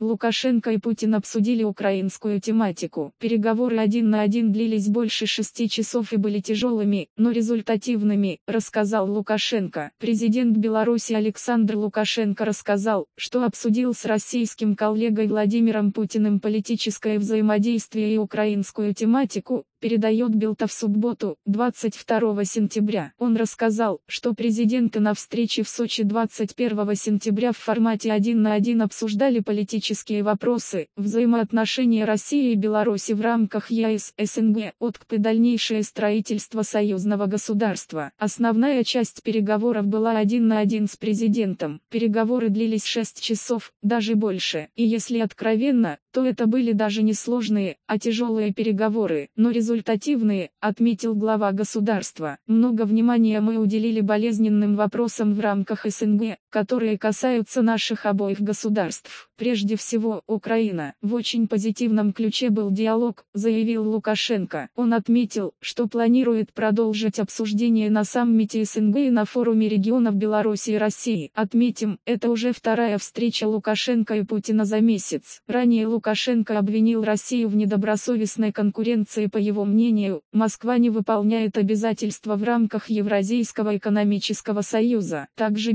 Лукашенко и Путин обсудили украинскую тематику. Переговоры один на один длились больше шести часов и были тяжелыми, но результативными, рассказал Лукашенко. Президент Беларуси Александр Лукашенко рассказал, что обсудил с российским коллегой Владимиром Путиным политическое взаимодействие и украинскую тематику, передает Белта в субботу, 22 сентября. Он рассказал, что президенты на встрече в Сочи 21 сентября в формате один на один обсуждали политические вопросы, взаимоотношения России и Беларуси в рамках ЕС, СНГ, ОТКП и дальнейшее строительство союзного государства. Основная часть переговоров была один на один с президентом. Переговоры длились 6 часов, даже больше. И если откровенно, то это были даже не сложные, а тяжелые переговоры, но результативные, отметил глава государства. Много внимания мы уделили болезненным вопросам в рамках СНГ, которые касаются наших обоих государств. Прежде всего, Украина. В очень позитивном ключе был диалог, заявил Лукашенко. Он отметил, что планирует продолжить обсуждение на саммите СНГ и на форуме регионов Беларуси и России. Отметим, это уже вторая встреча Лукашенко и Путина за месяц. Ранее Лукашенко обвинил Россию в недобросовестной конкуренции по его мнению, Москва не выполняет обязательства в рамках Евразийского экономического союза. Также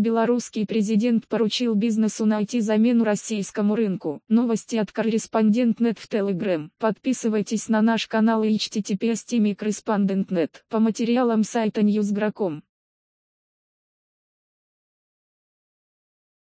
белорусский президент поручил бизнесу найти замену российскому рынку. Новости от корреспондент.нет в Telegram. Подписывайтесь на наш канал и https По материалам сайта Newsgro.com.